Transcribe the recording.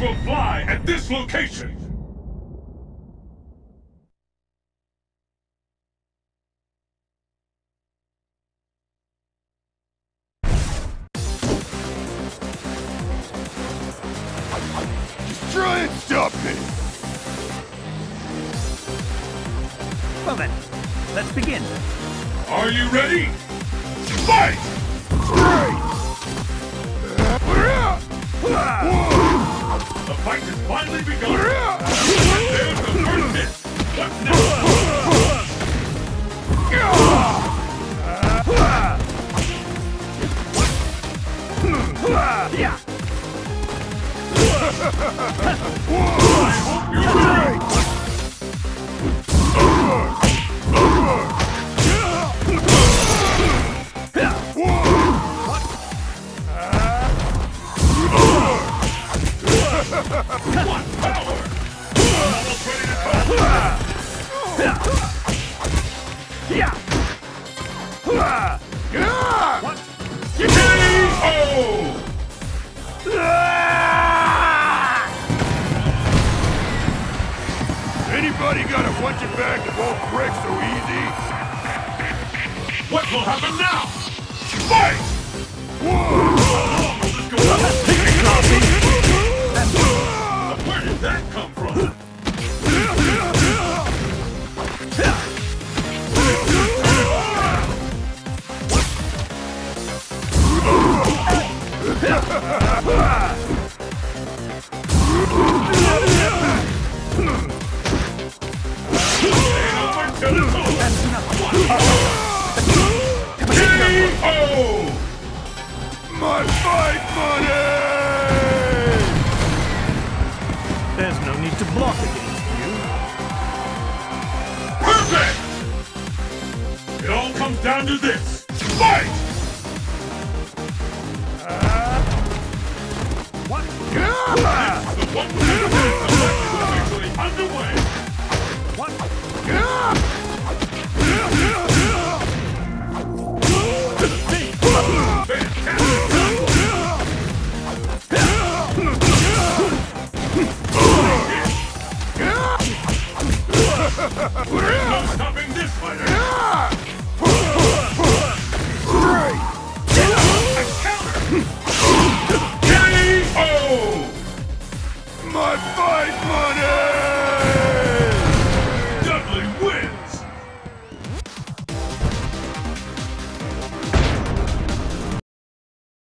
will fly at this location. Try and stop me! Well then, let's begin. Are you ready? Fight! Finally begun. What power! Almost ready to go. Yeah. K.O. Anybody got a punching bag that won't break so easy? What will happen now? Fight! Where My fight money! There's no need to block against you. Perfect! It all comes down to this. Fight! The one with the is? No stopping this fighter. Fight money!